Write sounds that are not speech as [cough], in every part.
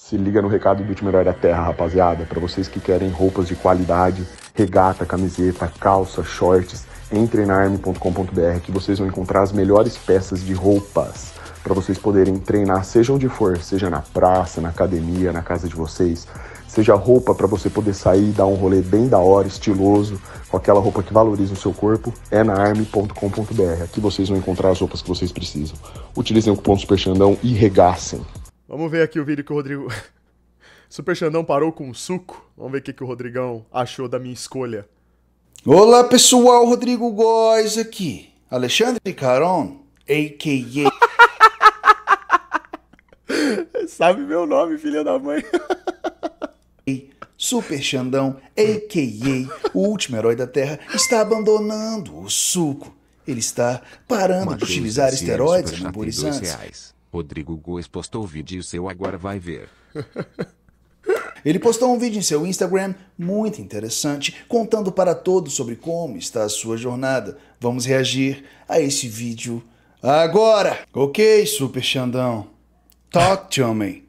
Se liga no recado do último herói da Terra, rapaziada. Para vocês que querem roupas de qualidade, regata, camiseta, calça, shorts, entrem na army.com.br que vocês vão encontrar as melhores peças de roupas para vocês poderem treinar, seja onde for, seja na praça, na academia, na casa de vocês, seja roupa para você poder sair, dar um rolê bem da hora, estiloso, com aquela roupa que valoriza o seu corpo, é na army.com.br. Aqui vocês vão encontrar as roupas que vocês precisam. Utilizem o cupom SUPERXANDão e regassem. Vamos ver aqui o vídeo que o Rodrigo. [laughs] Super Xandão parou com o suco. Vamos ver o que, que o Rodrigão achou da minha escolha. Olá pessoal, Rodrigo Góes aqui. Alexandre Caron, a.k.a. [laughs] Sabe meu nome, filha da mãe. [laughs] Super Xandão, a.k.a. o último herói da Terra, está abandonando o suco. Ele está parando de utilizar esteroides anabolizantes. Rodrigo Goes postou vídeo seu agora vai ver. [laughs] Ele postou um vídeo em seu Instagram muito interessante, contando para todos sobre como está a sua jornada. Vamos reagir a esse vídeo agora. Ok, Super Xandão. Talk to me.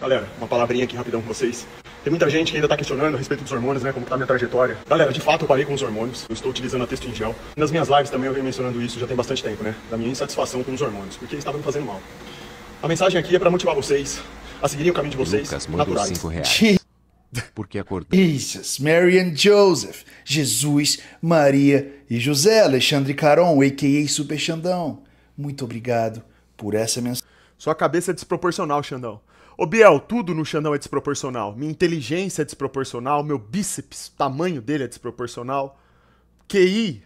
Galera, uma palavrinha aqui rapidão com vocês. Tem muita gente que ainda está questionando a respeito dos hormônios, né? Como está a minha trajetória. Galera, de fato eu parei com os hormônios. Eu estou utilizando a texto em gel. Nas minhas lives também eu venho mencionando isso já tem bastante tempo, né? Da minha insatisfação com os hormônios, porque eles estavam me fazendo mal. A mensagem aqui é para motivar vocês a seguirem o caminho de vocês Lucas naturais. 5 reais. Porque acordou. Jesus, Mary and Joseph, Jesus, Maria e José Alexandre Caron, a.k.a. Super Xandão. Muito obrigado por essa mensagem. Sua cabeça é desproporcional, Xandão. Ô Biel, tudo no Xandão é desproporcional. Minha inteligência é desproporcional, meu bíceps, o tamanho dele é desproporcional. QI,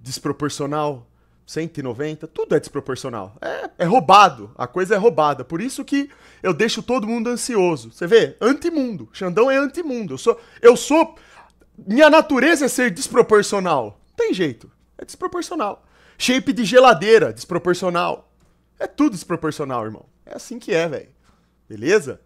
desproporcional. 190, tudo é desproporcional. É, é roubado, a coisa é roubada. Por isso que eu deixo todo mundo ansioso. Você vê? Antimundo. Xandão é antimundo. Eu sou. Eu sou. Minha natureza é ser desproporcional. Tem jeito. É desproporcional. Shape de geladeira, desproporcional. É tudo desproporcional, irmão. É assim que é, velho. Beleza?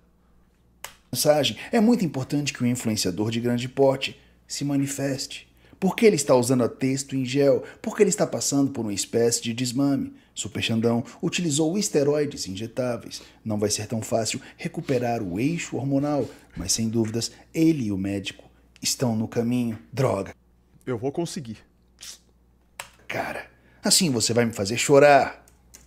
mensagem, é muito importante que o influenciador de grande porte se manifeste. Por que ele está usando a texto em gel? Porque ele está passando por uma espécie de desmame. Super Xandão utilizou esteroides injetáveis. Não vai ser tão fácil recuperar o eixo hormonal, mas sem dúvidas ele e o médico estão no caminho. Droga, Eu vou conseguir. cara. Assim você vai me fazer chorar.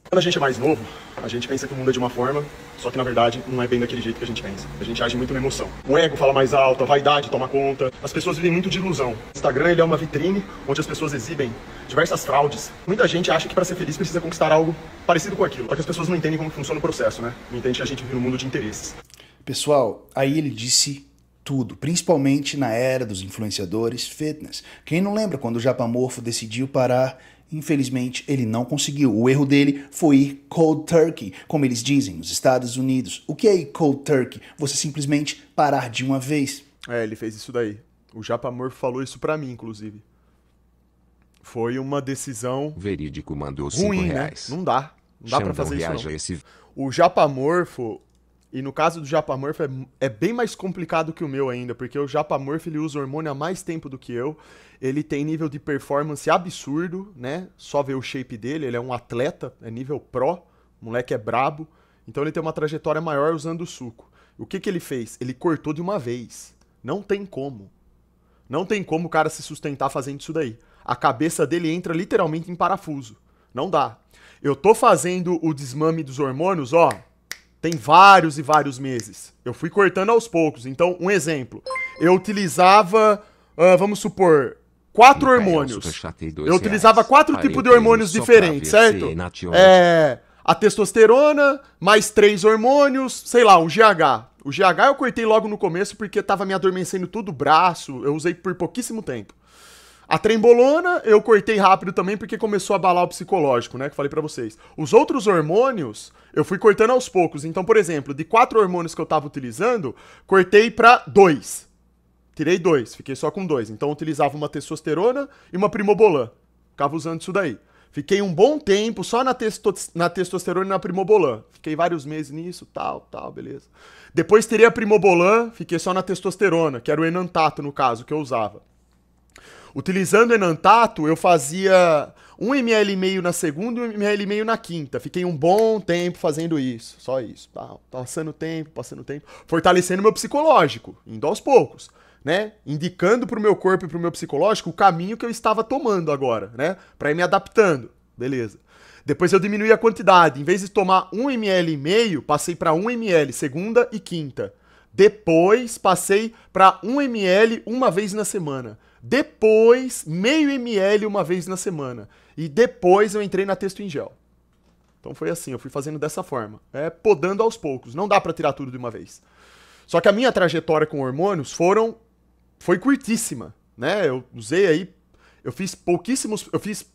Quando a gente é mais novo, a gente pensa que o mundo é de uma forma, só que na verdade não é bem daquele jeito que a gente pensa. A gente age muito na emoção. O ego fala mais alto, a vaidade toma conta. As pessoas vivem muito de ilusão. O Instagram ele é uma vitrine onde as pessoas exibem diversas fraudes. Muita gente acha que para ser feliz precisa conquistar algo parecido com aquilo. Só que as pessoas não entendem como funciona o processo, né? Não entendem que a gente vive num mundo de interesses. Pessoal, aí ele disse tudo, principalmente na era dos influenciadores fitness. Quem não lembra quando o Japamorfo decidiu parar? Infelizmente, ele não conseguiu. O erro dele foi ir cold turkey, como eles dizem nos Estados Unidos. O que é ir cold turkey? Você simplesmente parar de uma vez. É, ele fez isso daí. O Japamor falou isso pra mim, inclusive. Foi uma decisão Verídico mandou 5 ruim, né? reais. Não dá. Não dá pra Xandão fazer isso, não. esse O Japamorfo, e no caso do Japamorfo é, é bem mais complicado que o meu ainda, porque o Japamorfo ele usa hormônio há mais tempo do que eu. Ele tem nível de performance absurdo, né? Só ver o shape dele, ele é um atleta, é nível pro, o moleque é brabo. Então ele tem uma trajetória maior usando o suco. O que que ele fez? Ele cortou de uma vez. Não tem como. Não tem como o cara se sustentar fazendo isso daí. A cabeça dele entra literalmente em parafuso. Não dá. Eu tô fazendo o desmame dos hormônios, ó, tem vários e vários meses. Eu fui cortando aos poucos. Então, um exemplo. Eu utilizava, ah, vamos supor, quatro hormônios. Eu utilizava quatro tipos de hormônios diferentes, certo? É. A testosterona, mais três hormônios, sei lá, um GH. O GH eu cortei logo no começo porque tava me adormecendo todo o braço, eu usei por pouquíssimo tempo. A trembolona eu cortei rápido também porque começou a abalar o psicológico, né? Que eu falei pra vocês. Os outros hormônios eu fui cortando aos poucos. Então, por exemplo, de quatro hormônios que eu tava utilizando, cortei pra dois. Tirei dois, fiquei só com dois. Então eu utilizava uma testosterona e uma primobolan. Ficava usando isso daí. Fiquei um bom tempo só na, testo na testosterona e na primobolan. Fiquei vários meses nisso, tal, tal, beleza. Depois teria a primobolan, fiquei só na testosterona, que era o enantato no caso, que eu usava. Utilizando o enantato, eu fazia 1 ml e meio na segunda e 1 ml e meio na quinta. Fiquei um bom tempo fazendo isso, só isso. Tá, passando tempo, passando tempo, fortalecendo meu psicológico, indo aos poucos, né? Indicando pro meu corpo e pro meu psicológico o caminho que eu estava tomando agora, né? Para ir me adaptando. Beleza. Depois eu diminuí a quantidade, em vez de tomar 1 ml e meio, passei para 1 ml segunda e quinta. Depois passei para 1 ml uma vez na semana. Depois, meio ml uma vez na semana. E depois eu entrei na texto em gel. Então foi assim, eu fui fazendo dessa forma. É podando aos poucos. Não dá para tirar tudo de uma vez. Só que a minha trajetória com hormônios foram foi curtíssima, né? Eu usei aí, eu fiz pouquíssimos, eu fiz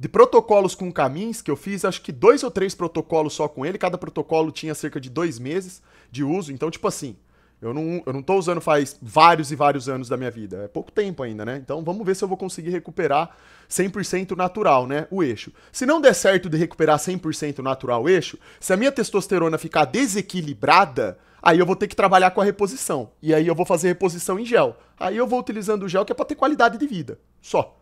de protocolos com caminhos, que eu fiz acho que dois ou três protocolos só com ele, cada protocolo tinha cerca de dois meses de uso, então tipo assim, eu não, eu não tô usando faz vários e vários anos da minha vida. É pouco tempo ainda, né? Então vamos ver se eu vou conseguir recuperar 100% natural, né? O eixo. Se não der certo de recuperar 100% natural o eixo, se a minha testosterona ficar desequilibrada, aí eu vou ter que trabalhar com a reposição. E aí eu vou fazer reposição em gel. Aí eu vou utilizando o gel que é para ter qualidade de vida. Só.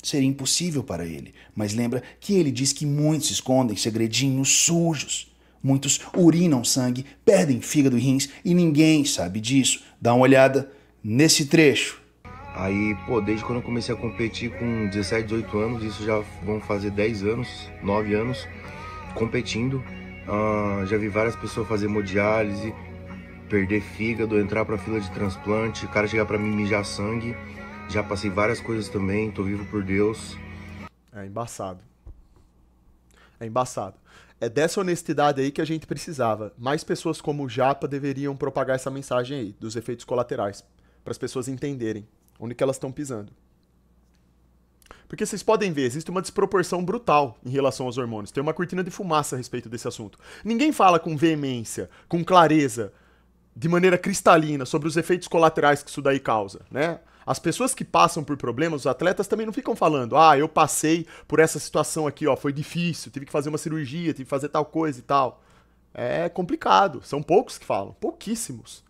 Seria impossível para ele, mas lembra que ele diz que muitos escondem segredinhos sujos. Muitos urinam sangue, perdem fígado e rins e ninguém sabe disso. Dá uma olhada nesse trecho. Aí, pô, desde quando eu comecei a competir com 17, 18 anos, isso já vão fazer 10 anos, 9 anos, competindo. Uh, já vi várias pessoas fazer hemodiálise, perder fígado, entrar pra fila de transplante, o cara chegar pra mim mijar sangue. Já passei várias coisas também, tô vivo por Deus. É embaçado. É embaçado. É dessa honestidade aí que a gente precisava. Mais pessoas como o Japa deveriam propagar essa mensagem aí, dos efeitos colaterais, para as pessoas entenderem onde que elas estão pisando. Porque vocês podem ver, existe uma desproporção brutal em relação aos hormônios. Tem uma cortina de fumaça a respeito desse assunto. Ninguém fala com veemência, com clareza, de maneira cristalina sobre os efeitos colaterais que isso daí causa, né? As pessoas que passam por problemas, os atletas também não ficam falando, ah, eu passei por essa situação aqui, ó, foi difícil, tive que fazer uma cirurgia, tive que fazer tal coisa e tal. É complicado, são poucos que falam, pouquíssimos.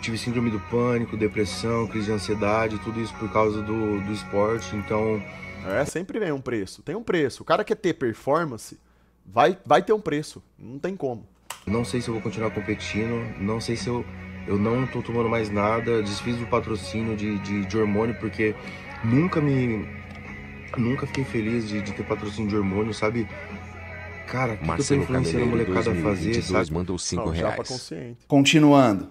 Tive síndrome do pânico, depressão, crise de ansiedade, tudo isso por causa do, do esporte, então. É, sempre vem um preço. Tem um preço. O cara quer ter performance, vai, vai ter um preço. Não tem como. Não sei se eu vou continuar competindo, não sei se eu eu não tô tomando mais nada, desfiz o patrocínio de, de, de hormônio porque nunca me. Nunca fiquei feliz de, de ter patrocínio de hormônio, sabe? Cara, o que, que eu tô influenciando a molecada a fazer, sabe? mandou 5 reais. Continuando.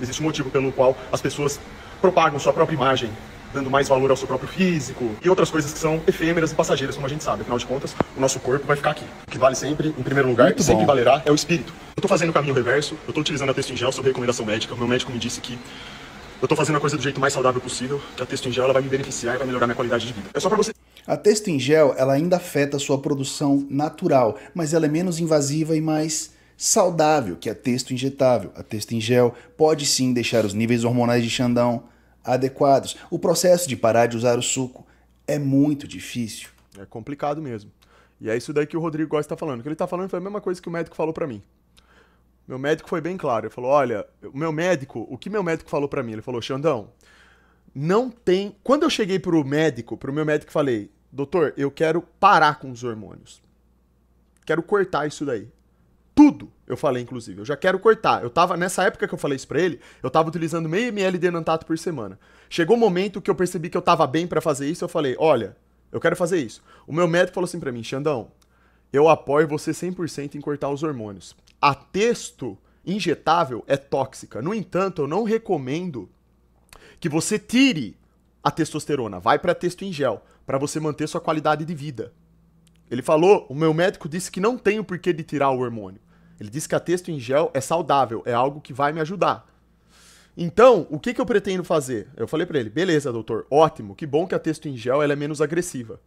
Existe um motivo pelo qual as pessoas propagam sua própria imagem dando mais valor ao seu próprio físico e outras coisas que são efêmeras e passageiras, como a gente sabe. Afinal de contas, o nosso corpo vai ficar aqui. O que vale sempre, em primeiro lugar, Muito sempre bom. valerá, é o espírito. Eu tô fazendo o caminho reverso, eu tô utilizando a texto em gel sob recomendação médica. O meu médico me disse que eu tô fazendo a coisa do jeito mais saudável possível, que a texto em gel ela vai me beneficiar e vai melhorar minha qualidade de vida. É só para você a texto em gel ela ainda afeta a sua produção natural, mas ela é menos invasiva e mais saudável que a texto injetável. A texto em gel pode sim deixar os níveis hormonais de Xandão adequados. O processo de parar de usar o suco é muito difícil. É complicado mesmo. E é isso daí que o Rodrigo Góes está falando. O que ele está falando foi a mesma coisa que o médico falou para mim. Meu médico foi bem claro. Ele falou: olha, o meu médico, o que meu médico falou para mim? Ele falou: Xandão, não tem. Quando eu cheguei pro médico, pro meu médico, falei: doutor, eu quero parar com os hormônios. Quero cortar isso daí. Tudo, eu falei, inclusive. Eu já quero cortar. Eu tava, nessa época que eu falei isso pra ele, eu tava utilizando meio ml de enantato por semana. Chegou o um momento que eu percebi que eu tava bem para fazer isso, eu falei, olha, eu quero fazer isso. O meu médico falou assim pra mim, Xandão, eu apoio você 100% em cortar os hormônios. A texto injetável é tóxica. No entanto, eu não recomendo que você tire a testosterona. Vai para texto em gel, para você manter sua qualidade de vida. Ele falou, o meu médico disse que não tem o porquê de tirar o hormônio. Ele disse que a texto em gel é saudável, é algo que vai me ajudar. Então, o que, que eu pretendo fazer? Eu falei para ele, beleza, doutor, ótimo, que bom que a texto em gel ela é menos agressiva.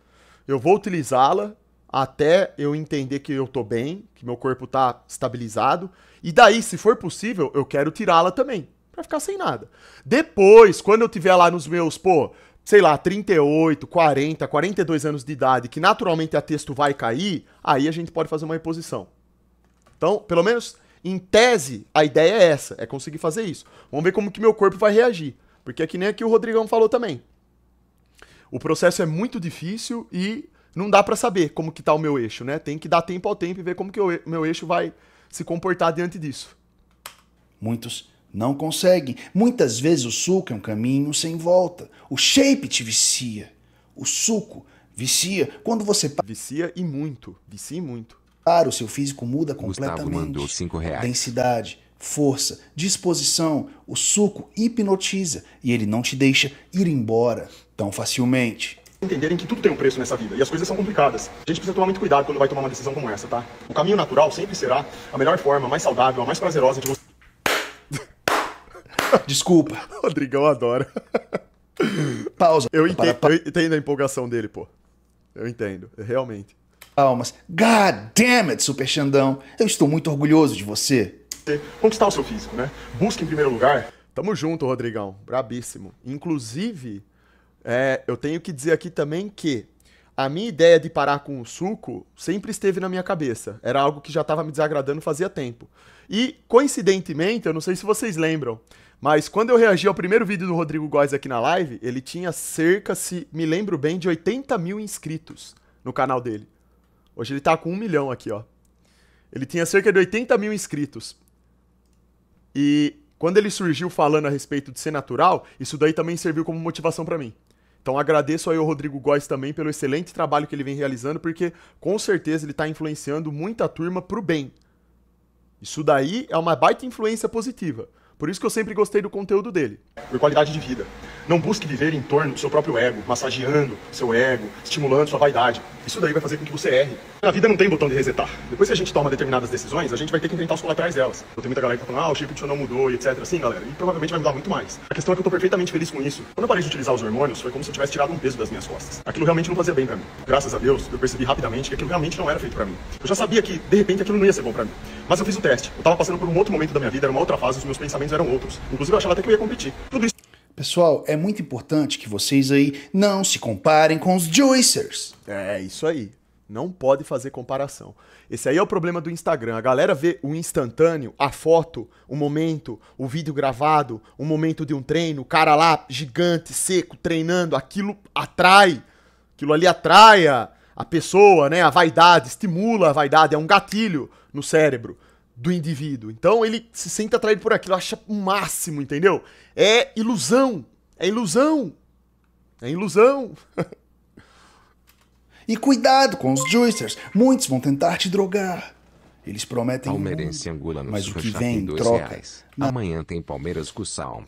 Eu vou utilizá-la até eu entender que eu tô bem, que meu corpo tá estabilizado, e daí, se for possível, eu quero tirá-la também, para ficar sem nada. Depois, quando eu tiver lá nos meus, pô, sei lá, 38, 40, 42 anos de idade, que naturalmente a texto vai cair, aí a gente pode fazer uma reposição. Então, pelo menos em tese, a ideia é essa, é conseguir fazer isso. Vamos ver como que meu corpo vai reagir. Porque é que nem aqui o Rodrigão falou também. O processo é muito difícil e não dá para saber como que tá o meu eixo, né? Tem que dar tempo ao tempo e ver como que o meu eixo vai se comportar diante disso. Muitos não conseguem. Muitas vezes o suco é um caminho sem volta. O shape te vicia. O suco vicia quando você vicia e muito, vicia e muito. Para o seu físico muda completamente. Gustavo mandou cinco reais. Densidade, força, disposição, o suco hipnotiza e ele não te deixa ir embora tão facilmente entenderem que tudo tem um preço nessa vida e as coisas são complicadas. A gente precisa tomar muito cuidado quando vai tomar uma decisão como essa, tá? O caminho natural sempre será a melhor forma, a mais saudável, a mais prazerosa de você. [laughs] [laughs] Desculpa. Rodrigão adora. Pausa. Eu entendo, eu entendo a empolgação dele, pô. Eu entendo, realmente. Palmas. God damn it, Super Xandão. Eu estou muito orgulhoso de você. Conquistar o seu físico, né? Busque em primeiro lugar. Tamo junto, Rodrigão. Brabíssimo. Inclusive, é, eu tenho que dizer aqui também que a minha ideia de parar com o suco sempre esteve na minha cabeça. Era algo que já estava me desagradando fazia tempo. E, coincidentemente, eu não sei se vocês lembram, mas quando eu reagi ao primeiro vídeo do Rodrigo Góes aqui na live, ele tinha cerca, se me lembro bem, de 80 mil inscritos no canal dele. Hoje ele tá com um milhão aqui, ó. Ele tinha cerca de 80 mil inscritos. E quando ele surgiu falando a respeito de ser natural, isso daí também serviu como motivação para mim. Então agradeço aí ao Rodrigo Góes também pelo excelente trabalho que ele vem realizando, porque com certeza ele está influenciando muita turma pro bem. Isso daí é uma baita influência positiva. Por isso que eu sempre gostei do conteúdo dele. Por qualidade de vida. Não busque viver em torno do seu próprio ego, massageando seu ego, estimulando sua vaidade. Isso daí vai fazer com que você erre. A vida não tem botão de resetar. Depois que a gente toma determinadas decisões, a gente vai ter que enfrentar os colaterais delas. Tenho muita galera que tá falando, ah, o chip não mudou e etc. Sim, galera, e provavelmente vai mudar muito mais. A questão é que eu tô perfeitamente feliz com isso. Quando eu parei de utilizar os hormônios, foi como se eu tivesse tirado um peso das minhas costas. Aquilo realmente não fazia bem para mim. Graças a Deus, eu percebi rapidamente que aquilo realmente não era feito para mim. Eu já sabia que, de repente, aquilo não ia ser bom para mim. Mas eu fiz o teste. Eu tava passando por um outro momento da minha vida, era uma outra fase, os meus pensamentos eram outros. Inclusive, eu achava até que eu ia competir. Tudo isso Pessoal, é muito importante que vocês aí não se comparem com os juicers. É, isso aí. Não pode fazer comparação. Esse aí é o problema do Instagram. A galera vê o instantâneo, a foto, o momento, o vídeo gravado, o momento de um treino, o cara lá gigante, seco, treinando, aquilo atrai. Aquilo ali atrai a, a pessoa, né? A vaidade, estimula a vaidade, é um gatilho no cérebro do indivíduo. Então ele se sente atraído por aquilo, acha o máximo, entendeu? É ilusão. É ilusão. É ilusão. [laughs] e cuidado com os juicers. Muitos vão tentar te drogar. Eles prometem Palmeirense Angola no mas o que vem em troca... Reais. Amanhã tem Palmeiras com Sal.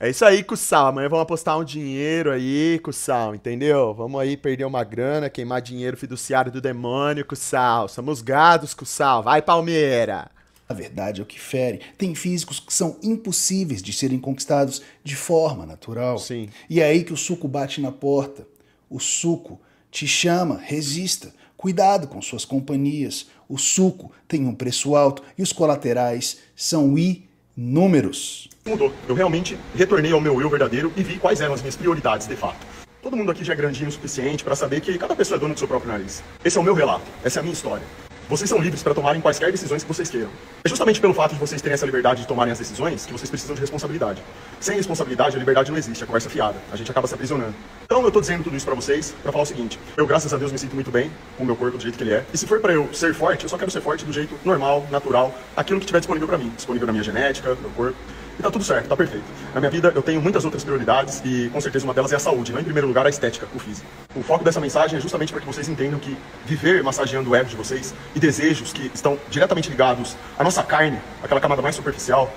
É isso aí, Cussal. Amanhã vamos apostar um dinheiro aí, Cussal, entendeu? Vamos aí perder uma grana, queimar dinheiro fiduciário do demônio, Cussal. Somos gados, Cussal. Vai, Palmeira! A verdade é o que fere. Tem físicos que são impossíveis de serem conquistados de forma natural. Sim. E é aí que o suco bate na porta. O suco te chama, resista. Cuidado com suas companhias. O suco tem um preço alto e os colaterais são inúmeros mudou. Eu realmente retornei ao meu eu verdadeiro e vi quais eram as minhas prioridades de fato. Todo mundo aqui já é grandinho o suficiente para saber que cada pessoa é dono do seu próprio nariz. Esse é o meu relato, essa é a minha história. Vocês são livres para tomarem quaisquer decisões que vocês queiram. É justamente pelo fato de vocês terem essa liberdade de tomarem as decisões que vocês precisam de responsabilidade. Sem responsabilidade, a liberdade não existe, a conversa é fiada. A gente acaba se aprisionando. Então eu tô dizendo tudo isso para vocês para falar o seguinte: eu, graças a Deus, me sinto muito bem com o meu corpo do jeito que ele é. E se for para eu ser forte, eu só quero ser forte do jeito normal, natural, aquilo que tiver disponível para mim, disponível na minha genética, no meu corpo. E tá tudo certo, tá perfeito. Na minha vida eu tenho muitas outras prioridades e com certeza uma delas é a saúde, não em primeiro lugar a estética, o físico. O foco dessa mensagem é justamente para que vocês entendam que viver massageando o ego de vocês e desejos que estão diretamente ligados à nossa carne, aquela camada mais superficial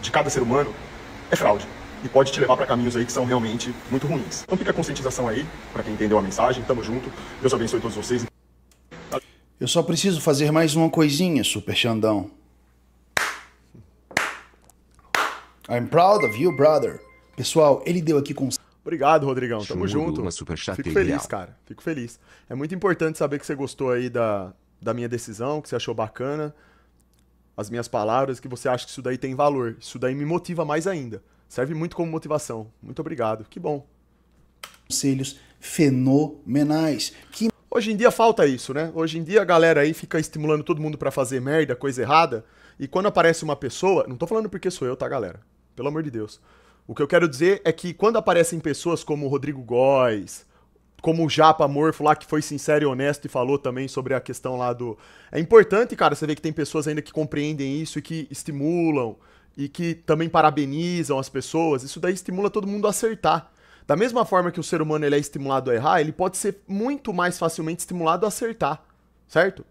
de cada ser humano, é fraude. E pode te levar para caminhos aí que são realmente muito ruins. Então fica a conscientização aí, para quem entendeu a mensagem, tamo junto. Deus abençoe todos vocês. Eu só preciso fazer mais uma coisinha, Super Xandão. I'm proud of you, brother. Pessoal, ele deu aqui com. Obrigado, Rodrigão. Tamo junto. Uma super Fico feliz, cara. Fico feliz. É muito importante saber que você gostou aí da, da minha decisão, que você achou bacana as minhas palavras, que você acha que isso daí tem valor. Isso daí me motiva mais ainda. Serve muito como motivação. Muito obrigado. Que bom. Conselhos fenomenais. Que... Hoje em dia falta isso, né? Hoje em dia a galera aí fica estimulando todo mundo para fazer merda, coisa errada. E quando aparece uma pessoa, não tô falando porque sou eu, tá, galera? Pelo amor de Deus. O que eu quero dizer é que quando aparecem pessoas como o Rodrigo Góes, como o Japa Morfo lá, que foi sincero e honesto e falou também sobre a questão lá do. É importante, cara, você ver que tem pessoas ainda que compreendem isso e que estimulam e que também parabenizam as pessoas. Isso daí estimula todo mundo a acertar. Da mesma forma que o ser humano ele é estimulado a errar, ele pode ser muito mais facilmente estimulado a acertar, certo?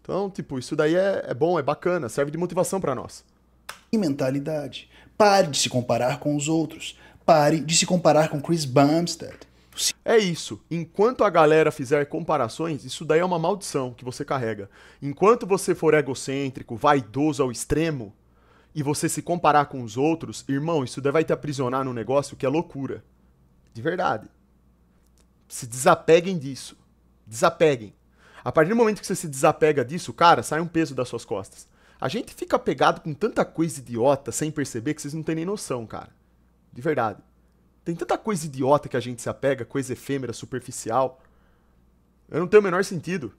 Então, tipo, isso daí é, é bom, é bacana, serve de motivação para nós. E mentalidade. Pare de se comparar com os outros. Pare de se comparar com Chris Bumstead. É isso. Enquanto a galera fizer comparações, isso daí é uma maldição que você carrega. Enquanto você for egocêntrico, vaidoso ao extremo, e você se comparar com os outros, irmão, isso daí vai te aprisionar num negócio que é loucura. De verdade. Se desapeguem disso. Desapeguem. A partir do momento que você se desapega disso, cara, sai um peso das suas costas. A gente fica pegado com tanta coisa idiota sem perceber que vocês não têm nem noção, cara. De verdade. Tem tanta coisa idiota que a gente se apega, coisa efêmera, superficial. Eu não tenho o menor sentido.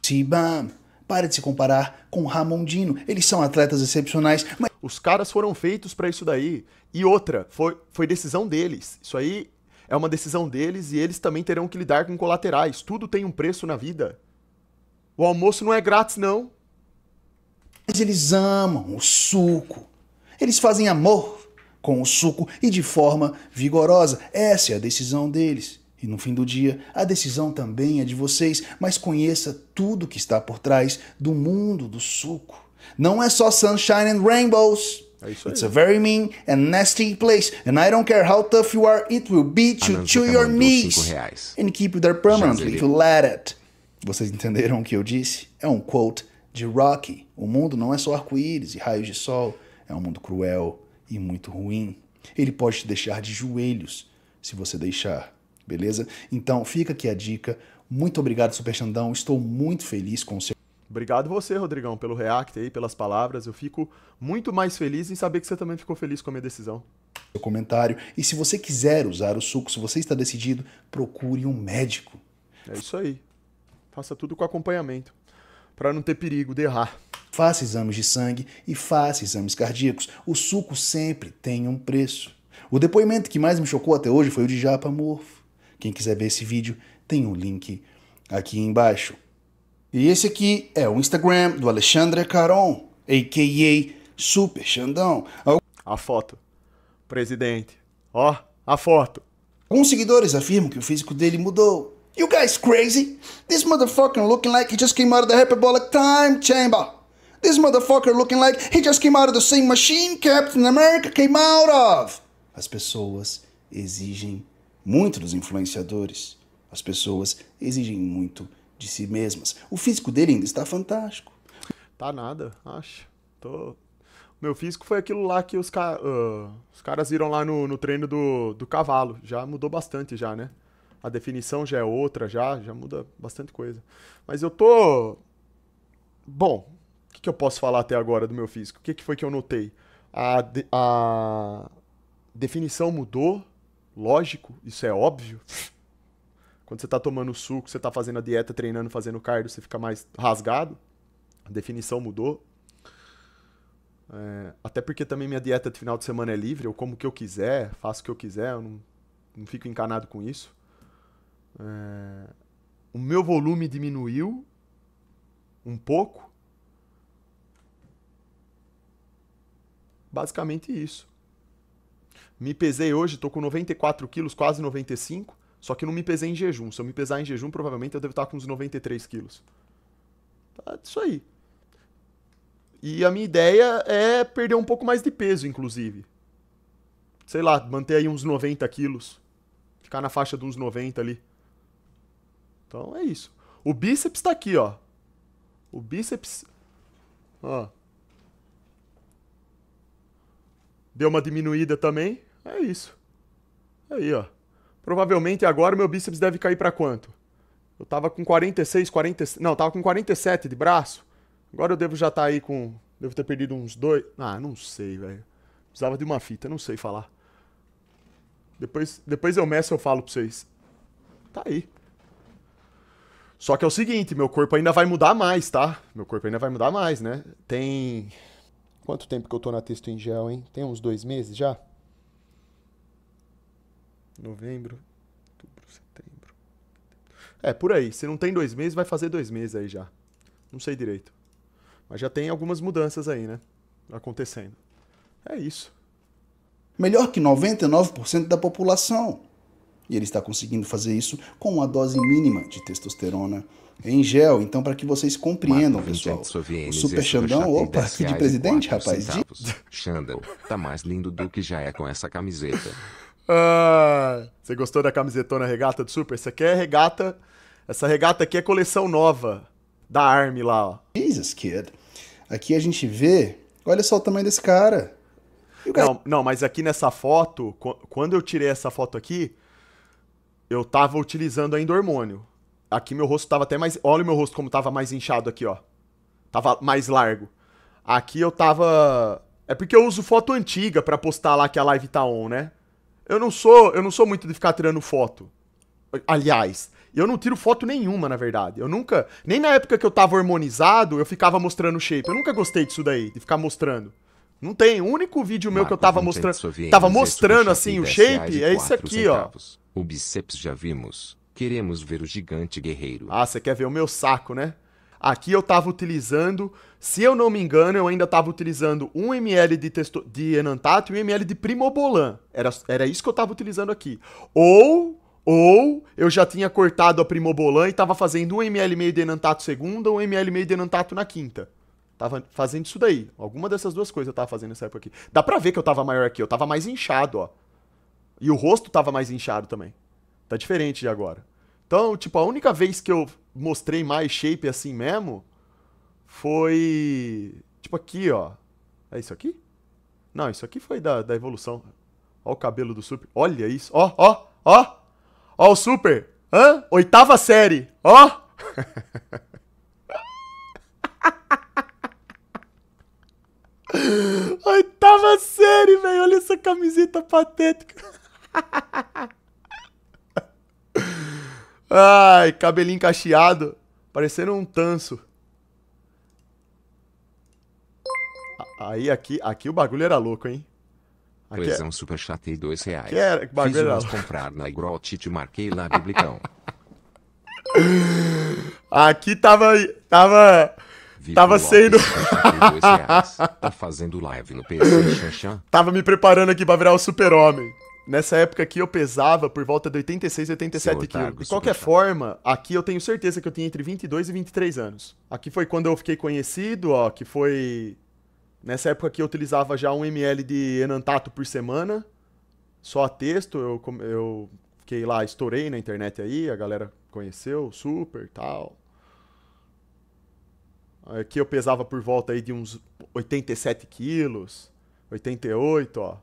Tibam, pare de se comparar com Ramondino. Eles são atletas excepcionais, mas Os caras foram feitos pra isso daí. E outra, foi, foi decisão deles. Isso aí é uma decisão deles e eles também terão que lidar com colaterais. Tudo tem um preço na vida. O almoço não é grátis, não. Mas eles amam o suco. Eles fazem amor com o suco e de forma vigorosa. Essa é a decisão deles. E no fim do dia, a decisão também é de vocês, mas conheça tudo que está por trás do mundo do suco. Não é só sunshine and rainbows. É. It's a very mean and nasty place, and I don't care how tough you are, it will beat you Ananzuka to your knees and keep you there permanently if you let it. Vocês entenderam o que eu disse? É um quote de Rocky. O mundo não é só arco-íris e raios de sol. É um mundo cruel e muito ruim. Ele pode te deixar de joelhos se você deixar, beleza? Então fica aqui a dica. Muito obrigado, Super Xandão. Estou muito feliz com o seu Obrigado você, Rodrigão, pelo react aí, pelas palavras. Eu fico muito mais feliz em saber que você também ficou feliz com a minha decisão. comentário. E se você quiser usar o suco, se você está decidido, procure um médico. É isso aí. Faça tudo com acompanhamento. Pra não ter perigo de errar. Faça exames de sangue e faça exames cardíacos. O suco sempre tem um preço. O depoimento que mais me chocou até hoje foi o de Japa Morfo. Quem quiser ver esse vídeo, tem um link aqui embaixo. E esse aqui é o Instagram do Alexandre Caron, a.k.a. Super Xandão. A foto. Presidente. Ó, a foto. Alguns seguidores afirmam que o físico dele mudou. You guys crazy? This motherfucker looking like he just came out of the hyperbolic time chamber. This motherfucker looking like he just came out of the same machine Captain America came out of. As pessoas exigem muito dos influenciadores. As pessoas exigem muito de si mesmas. O físico dele ainda está fantástico. Tá nada, acho. Tô... Meu físico foi aquilo lá que os, ca... ah, os caras viram lá no, no treino do, do cavalo. Já mudou bastante já, né? A definição já é outra, já, já muda bastante coisa. Mas eu tô. Bom, que, que eu posso falar até agora do meu físico? O que, que foi que eu notei? A, de- a definição mudou, lógico, isso é óbvio. Quando você tá tomando suco, você tá fazendo a dieta, treinando, fazendo cardio, você fica mais rasgado. A definição mudou. É, até porque também minha dieta de final de semana é livre, eu como o que eu quiser, faço o que eu quiser, eu não, não fico encanado com isso. É, o meu volume diminuiu um pouco. Basicamente isso. Me pesei hoje, tô com 94 quilos, quase 95. Só que não me pesei em jejum. Se eu me pesar em jejum, provavelmente eu devo estar com uns 93 quilos. Tá, isso aí. E a minha ideia é perder um pouco mais de peso, inclusive. Sei lá, manter aí uns 90 quilos. Ficar na faixa de uns 90 ali. Então é isso. O bíceps tá aqui, ó. O bíceps. Ó. Deu uma diminuída também. É isso. Aí, ó. Provavelmente agora meu bíceps deve cair pra quanto? Eu tava com 46, 40, não, tava com 47 de braço. Agora eu devo já estar aí com, devo ter perdido uns dois. Ah, não sei, velho. Precisava de uma fita, não sei falar. Depois, depois eu meço eu falo pra vocês. Tá aí. Só que é o seguinte, meu corpo ainda vai mudar mais, tá? Meu corpo ainda vai mudar mais, né? Tem. Quanto tempo que eu tô na texto em gel, hein? Tem uns dois meses já? Novembro, outubro, setembro. É, por aí. Se não tem dois meses, vai fazer dois meses aí já. Não sei direito. Mas já tem algumas mudanças aí, né? Acontecendo. É isso. Melhor que 99% da população. E ele está conseguindo fazer isso com uma dose mínima de testosterona em gel. Então, para que vocês compreendam, pessoal. O Super Xandão, opa, 10 que de presidente, rapaz. De-. Xandão, tá mais lindo do que já é com essa camiseta. Ah, você gostou da camisetona regata do Super? Essa aqui é regata. Essa regata aqui é coleção nova da Army lá, ó. Jesus, kid. Aqui a gente vê. Olha só o tamanho desse cara. Não, não, mas aqui nessa foto, qu- quando eu tirei essa foto aqui, eu tava utilizando ainda hormônio. Aqui meu rosto tava até mais. Olha o meu rosto como tava mais inchado aqui, ó. Tava mais largo. Aqui eu tava. É porque eu uso foto antiga pra postar lá que a live tá on, né? Eu não sou, eu não sou muito de ficar tirando foto. Aliás, eu não tiro foto nenhuma, na verdade. Eu nunca, nem na época que eu tava hormonizado, eu ficava mostrando shape. Eu nunca gostei disso daí, de ficar mostrando. Não tem. O único vídeo meu que eu Marco tava mostrando, tava esse mostrando assim o 10 reais shape, é isso quatro aqui, ó. O bíceps já vimos. Queremos ver o gigante guerreiro. Ah, você quer ver o meu saco, né? Aqui eu tava utilizando, se eu não me engano, eu ainda tava utilizando 1ml de, testo, de enantato e 1ml de primobolan. Era, era isso que eu tava utilizando aqui. Ou, ou eu já tinha cortado a primobolan e tava fazendo 1ml meio de enantato segunda ou 1ml meio de enantato na quinta. Tava fazendo isso daí. Alguma dessas duas coisas eu tava fazendo nessa época aqui. Dá pra ver que eu tava maior aqui, eu tava mais inchado, ó. E o rosto tava mais inchado também. Tá diferente de agora. Então, tipo, a única vez que eu mostrei mais shape assim mesmo foi. Tipo, aqui, ó. É isso aqui? Não, isso aqui foi da, da evolução. Ó o cabelo do Super. Olha isso. Ó, ó, ó. Ó o Super. Hã? Oitava série. Ó. [laughs] Oitava série, velho. Olha essa camiseta patética. [laughs] Ai, cabelinho cacheado. Parecendo um tanso. Aí, aqui, aqui o bagulho era louco, hein? Aqui, é- Presão superchatei 2 reais. Que era- que bagulho Fiz era comprar na Grot e te marquei lá, biblicão. [laughs] aqui tava. Tava. Vitor Tava Lopes, sendo- dois. Tá fazendo live no PC, Xanxan? Tava me preparando aqui pra virar o super-homem. Nessa época aqui eu pesava por volta de 86, 87 Seu otário, quilos. De qualquer forma, aqui eu tenho certeza que eu tinha entre 22 e 23 anos. Aqui foi quando eu fiquei conhecido, ó, que foi... Nessa época aqui eu utilizava já 1 ml de enantato por semana, só a texto, eu, eu fiquei lá, estourei na internet aí, a galera conheceu, super, tal. Aqui eu pesava por volta aí de uns 87 quilos, 88, ó.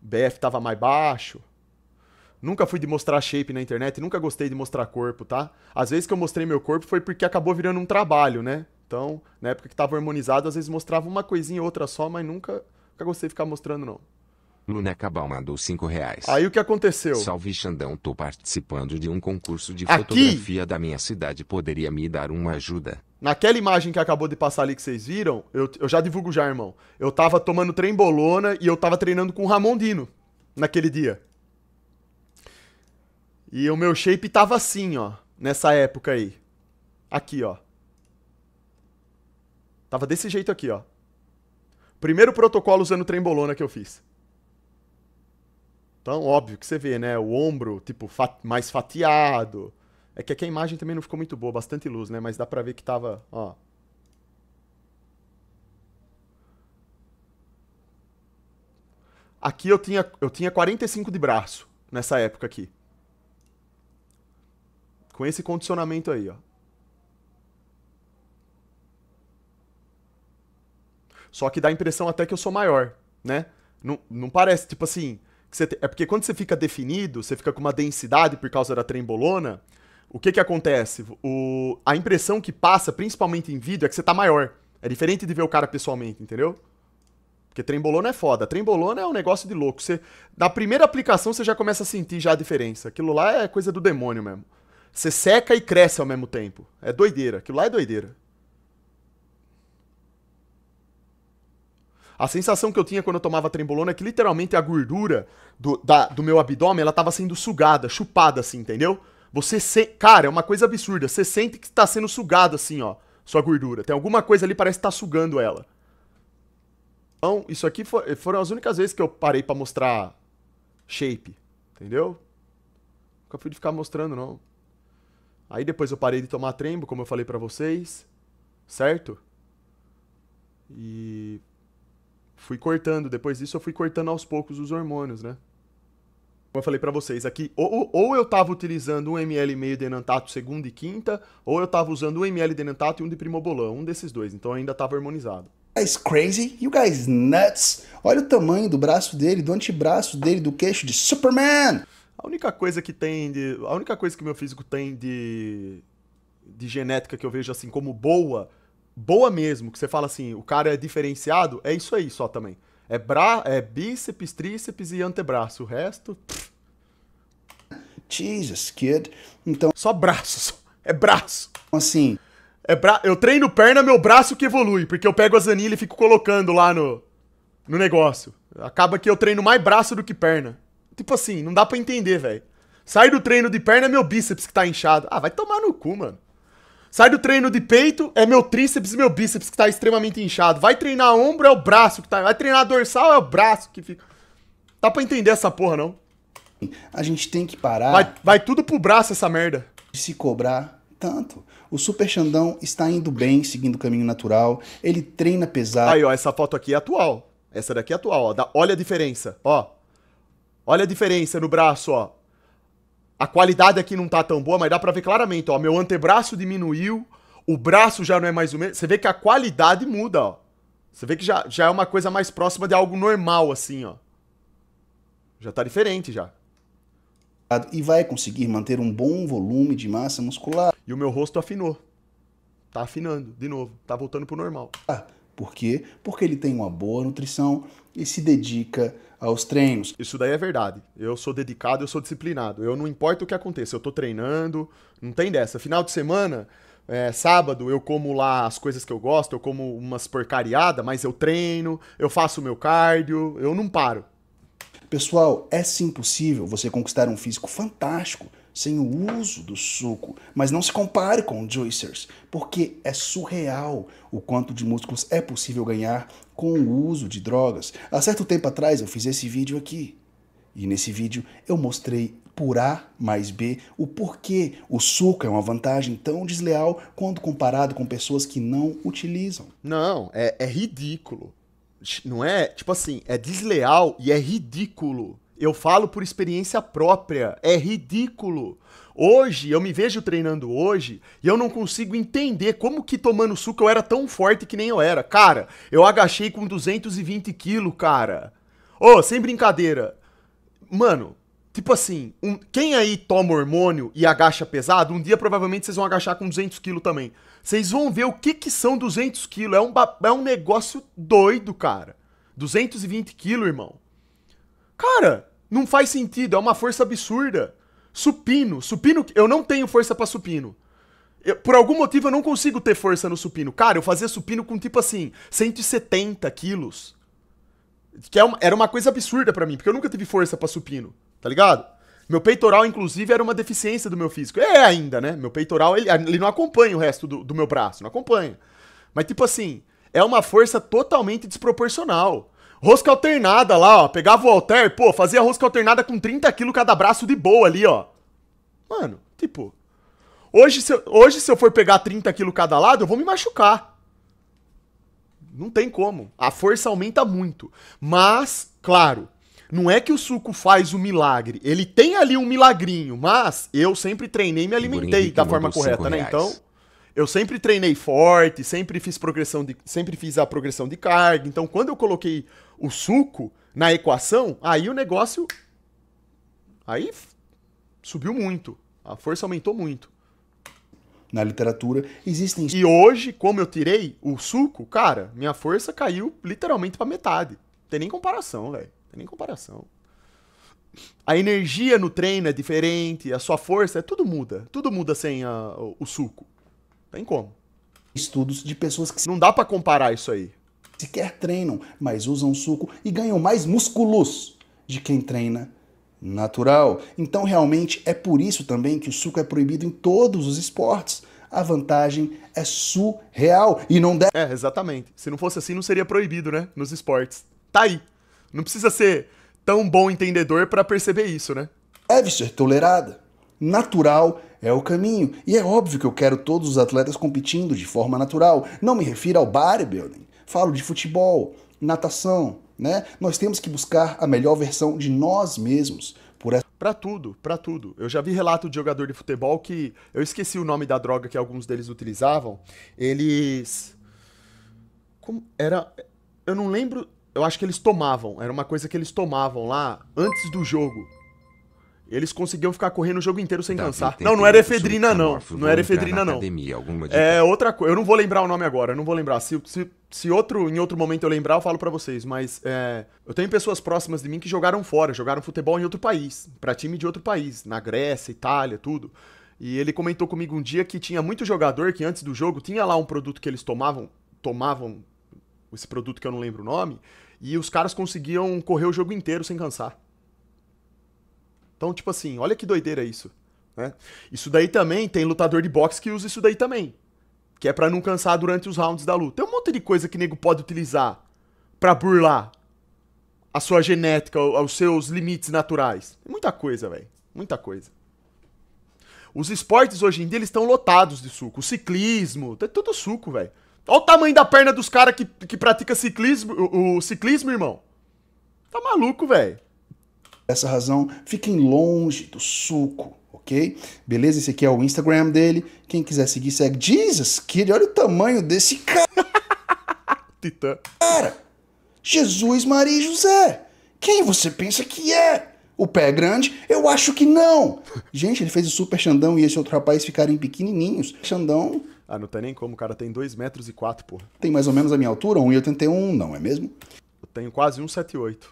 BF tava mais baixo. Nunca fui de mostrar shape na internet, nunca gostei de mostrar corpo, tá? Às vezes que eu mostrei meu corpo foi porque acabou virando um trabalho, né? Então, na época que tava harmonizado, às vezes mostrava uma coisinha ou outra só, mas nunca, nunca gostei de ficar mostrando, não. Luneca Bal mandou 5 reais. Aí o que aconteceu? Salve Xandão, tô participando de um concurso de Aqui? fotografia da minha cidade. Poderia me dar uma ajuda? Naquela imagem que acabou de passar ali que vocês viram, eu, eu já divulgo já, irmão. Eu tava tomando trembolona e eu tava treinando com o Ramon Dino naquele dia. E o meu shape tava assim, ó, nessa época aí. Aqui, ó. Tava desse jeito aqui, ó. Primeiro protocolo usando trembolona que eu fiz. Então, óbvio que você vê, né? O ombro, tipo, fa- mais fatiado. É que aqui a imagem também não ficou muito boa, bastante luz, né? Mas dá pra ver que tava, ó. Aqui eu tinha, eu tinha 45 de braço nessa época aqui. Com esse condicionamento aí, ó. Só que dá a impressão até que eu sou maior, né? Não, não parece, tipo assim. te- É porque quando você fica definido, você fica com uma densidade por causa da trembolona. O que que acontece? O, a impressão que passa, principalmente em vídeo, é que você tá maior. É diferente de ver o cara pessoalmente, entendeu? Porque trembolona é foda. Trembolona é um negócio de louco. Você, na primeira aplicação você já começa a sentir já a diferença. Aquilo lá é coisa do demônio mesmo. Você seca e cresce ao mesmo tempo. É doideira. Aquilo lá é doideira. A sensação que eu tinha quando eu tomava trembolona é que literalmente a gordura do, da- do meu abdômen ela tava sendo sugada, chupada assim, entendeu? Você se... Cara, é uma coisa absurda. Você sente que tá sendo sugado assim, ó. Sua gordura. Tem alguma coisa ali parece que tá sugando ela. Então, isso aqui for... foram as únicas vezes que eu parei para mostrar shape. Entendeu? Nunca fui de ficar mostrando, não. Aí depois eu parei de tomar trembo, como eu falei para vocês. Certo? E fui cortando. Depois disso eu fui cortando aos poucos os hormônios, né? Como eu falei para vocês aqui, ou, ou eu tava utilizando 1 ml e meio de enantato segunda e quinta, ou eu tava usando 1 ml de enantato e um de primobolan, um desses dois. Então ainda tava harmonizado. Guys crazy? You guys nuts? Olha o tamanho do braço dele, do antebraço dele, do queixo de Superman! A única coisa que tem de. A única coisa que meu físico tem de. de genética que eu vejo assim como boa, boa mesmo, que você fala assim, o cara é diferenciado, é isso aí só também. É, bra é bíceps, tríceps e antebraço. O resto. Pff. Jesus, kid. Então. Só braço. É braço. Assim. É bra... Eu treino perna, meu braço que evolui. Porque eu pego as anilhas e fico colocando lá no, no negócio. Acaba que eu treino mais braço do que perna. Tipo assim, não dá pra entender, velho. Sai do treino de perna, é meu bíceps que tá inchado. Ah, vai tomar no cu, mano. Sai do treino de peito, é meu tríceps e meu bíceps que tá extremamente inchado. Vai treinar ombro, é o braço que tá. Vai treinar dorsal, é o braço que fica. Dá pra entender essa porra, não? A gente tem que parar. Vai, vai tudo pro braço essa merda. De se cobrar tanto. O Super Xandão está indo bem, seguindo o caminho natural. Ele treina pesado. Aí, ó, essa foto aqui é atual. Essa daqui é atual, ó. olha a diferença, ó. Olha a diferença no braço, ó. A qualidade aqui não tá tão boa, mas dá pra ver claramente, ó. Meu antebraço diminuiu, o braço já não é mais o mesmo. Você vê que a qualidade muda, ó. Você vê que já, já é uma coisa mais próxima de algo normal, assim, ó. Já tá diferente, já. E vai conseguir manter um bom volume de massa muscular. E o meu rosto afinou. Tá afinando, de novo. Tá voltando pro normal. Ah, por quê? Porque ele tem uma boa nutrição e se dedica aos treinos. Isso daí é verdade. Eu sou dedicado, eu sou disciplinado. Eu não importa o que aconteça, eu tô treinando, não tem dessa. Final de semana, é, sábado, eu como lá as coisas que eu gosto, eu como umas porcariadas, mas eu treino, eu faço o meu cardio, eu não paro. Pessoal, é sim possível você conquistar um físico fantástico sem o uso do suco, mas não se compare com juicers, porque é surreal o quanto de músculos é possível ganhar com o uso de drogas. Há certo tempo atrás eu fiz esse vídeo aqui. E nesse vídeo eu mostrei por A mais B o porquê o suco é uma vantagem tão desleal quando comparado com pessoas que não utilizam. Não, é, é ridículo. Não é, tipo assim, é desleal e é ridículo. Eu falo por experiência própria. É ridículo. Hoje, eu me vejo treinando hoje e eu não consigo entender como que tomando suco eu era tão forte que nem eu era. Cara, eu agachei com 220 quilos, cara. Ô, oh, sem brincadeira. Mano, tipo assim, um, quem aí toma hormônio e agacha pesado, um dia provavelmente vocês vão agachar com 200 quilos também. Vocês vão ver o que que são 200 quilos. É um, é um negócio doido, cara. 220 quilos, irmão. Cara, não faz sentido, é uma força absurda. Supino, supino, eu não tenho força para supino. Eu, por algum motivo eu não consigo ter força no supino. Cara, eu fazia supino com tipo assim, 170 quilos. Que é uma, era uma coisa absurda para mim, porque eu nunca tive força para supino, tá ligado? Meu peitoral, inclusive, era uma deficiência do meu físico. É ainda, né? Meu peitoral, ele, ele não acompanha o resto do, do meu braço, não acompanha. Mas, tipo assim, é uma força totalmente desproporcional. Rosca alternada lá, ó. Pegava o alter, pô, fazia rosca alternada com 30 quilos cada braço de boa ali, ó. Mano, tipo. Hoje se, eu, hoje, se eu for pegar 30 quilos cada lado, eu vou me machucar. Não tem como. A força aumenta muito. Mas, claro, não é que o suco faz o milagre. Ele tem ali um milagrinho, mas eu sempre treinei e me alimentei da forma correta, né? Então. Eu sempre treinei forte, sempre fiz progressão de, sempre fiz a progressão de carga. Então, quando eu coloquei o suco na equação, aí o negócio aí subiu muito. A força aumentou muito. Na literatura existem E hoje, como eu tirei o suco, cara, minha força caiu literalmente para metade. Tem nem comparação, velho. Tem nem comparação. A energia no treino é diferente, a sua força, é tudo muda. Tudo muda sem a, o, o suco. Tem como. Estudos de pessoas que não dá para comparar isso aí. Sequer treinam, mas usam suco e ganham mais músculos de quem treina natural. Então, realmente, é por isso também que o suco é proibido em todos os esportes. A vantagem é surreal e não deve. É, exatamente. Se não fosse assim, não seria proibido, né? Nos esportes. Tá aí. Não precisa ser tão bom entendedor para perceber isso, né? Deve ser tolerada. Natural é o caminho. E é óbvio que eu quero todos os atletas competindo de forma natural. Não me refiro ao bodybuilding. Falo de futebol, natação, né? Nós temos que buscar a melhor versão de nós mesmos. Por essa... Pra tudo, pra tudo. Eu já vi relato de jogador de futebol que. Eu esqueci o nome da droga que alguns deles utilizavam. Eles. Como. Era. Eu não lembro. Eu acho que eles tomavam. Era uma coisa que eles tomavam lá antes do jogo. Eles conseguiam ficar correndo o jogo inteiro sem cansar. Não, não era efedrina, não. Não era efedrina, na não. É outra coisa. Eu não vou lembrar o nome agora, eu não vou lembrar. Se, se, se outro, em outro momento eu lembrar, eu falo pra vocês. Mas é, eu tenho pessoas próximas de mim que jogaram fora, jogaram futebol em outro país, pra time de outro país, na Grécia, Itália, tudo. E ele comentou comigo um dia que tinha muito jogador que antes do jogo tinha lá um produto que eles tomavam, tomavam esse produto que eu não lembro o nome, e os caras conseguiam correr o jogo inteiro sem cansar. Então, tipo assim, olha que doideira isso. Né? Isso daí também tem lutador de boxe que usa isso daí também. Que é pra não cansar durante os rounds da luta. Tem um monte de coisa que nego pode utilizar pra burlar a sua genética, os seus limites naturais. Muita coisa, velho. Muita coisa. Os esportes hoje em dia eles estão lotados de suco. O ciclismo, tem tudo suco, velho. Olha o tamanho da perna dos caras que, que pratica ciclismo, o, o ciclismo, irmão. Tá maluco, velho. Essa razão, fiquem longe do suco, ok? Beleza? Esse aqui é o Instagram dele. Quem quiser seguir, segue. Jesus, Kid, olha o tamanho desse cara. [laughs] Titã. Jesus, Maria e José. Quem você pensa que é? O pé é grande? Eu acho que não. Gente, ele fez o Super Xandão e esse outro rapaz ficarem pequenininhos. Xandão Ah, não tem nem como, o cara tem 2 metros e 4, porra. tem mais ou menos a minha altura, 1,81, não é mesmo? Eu tenho quase 178.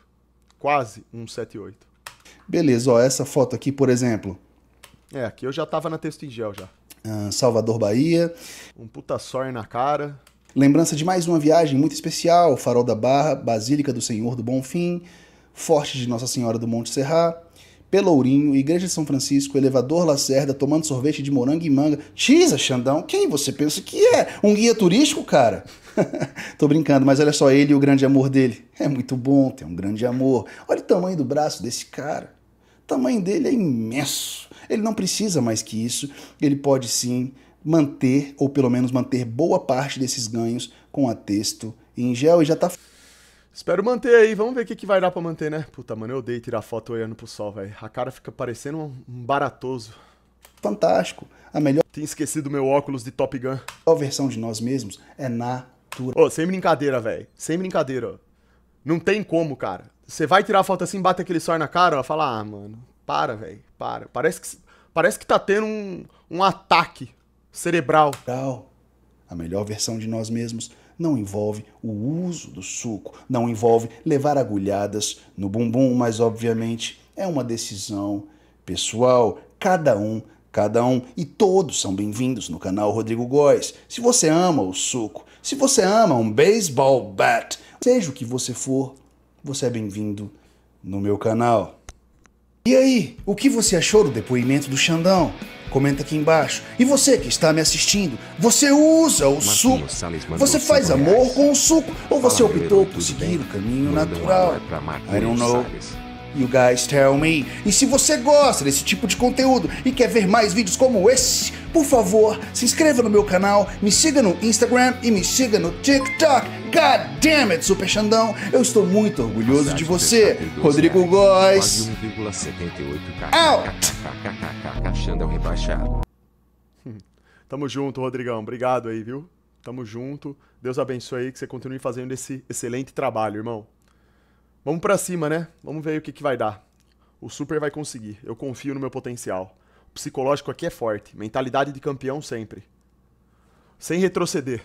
Quase 178. Beleza, ó, essa foto aqui, por exemplo, É, aqui eu já tava na texto em gel já. ah, Salvador, Bahia. Um puta sorry na cara. Lembrança de mais uma viagem muito especial, Farol da Barra, Basílica do Senhor do Bonfim, Forte de Nossa Senhora do Monte Serra, Pelourinho, Igreja de São Francisco, Elevador Lacerda, tomando sorvete de morango e manga. Tisa, Xandão, quem você pensa que é? Um guia turístico, cara? [laughs] Tô brincando, mas olha só ele e o grande amor dele. É muito bom ter um grande amor. Olha o tamanho do braço desse cara. O tamanho dele é imenso. Ele não precisa mais que isso. Ele pode sim manter, ou pelo menos manter boa parte desses ganhos com a texto em gel e já tá Espero manter aí, vamos ver o que, que vai dar pra manter, né? Puta, mano, eu odeio tirar foto olhando pro sol, velho. A cara fica parecendo um baratoso. fantástico. A melhor Tinha esquecido meu óculos de Top Gun. versão de nós mesmos é natural. Ô, sem brincadeira, velho. Sem brincadeira, ó. Não tem como, cara. Você vai tirar foto assim, bate aquele sol na cara, ó, fala, ah, mano, para, velho, para. Parece que, parece que tá tendo um, um ataque cerebral. A melhor versão de nós mesmos não envolve o uso do suco, não envolve levar agulhadas no bumbum, mas obviamente é uma decisão pessoal. Cada um, cada um, e todos são bem-vindos no canal Rodrigo Góes. Se você ama o suco, se você ama um baseball bat, seja o que você for, você é bem-vindo no meu canal. E aí, o que você achou do depoimento do Xandão? Comenta aqui embaixo. E você que está me assistindo, você usa o suco? Salles Você faz amor reais. com o suco ou você Fala, optou por seguir bem? o caminho Manda um natural? Marquinhos I don't know. Salles. You guys tell me. E se você gosta desse tipo de conteúdo e quer ver mais vídeos como esse, por favor, se inscreva no meu canal, me siga no Instagram e me siga no TikTok. God damn it, Super Xandão. Eu estou muito orgulhoso de você, Rodrigo Góes. Quase 1,78k. Out! Xandão [laughs] rebaixado. Tamo junto, Rodrigão. Obrigado aí, viu? Tamo junto. Deus abençoe aí que você continue fazendo esse excelente trabalho, irmão. Vamos pra cima, né? Vamos ver o que, que vai dar. O Super vai conseguir. Eu confio no meu potencial. O psicológico aqui é forte. Mentalidade de campeão sempre. Sem retroceder.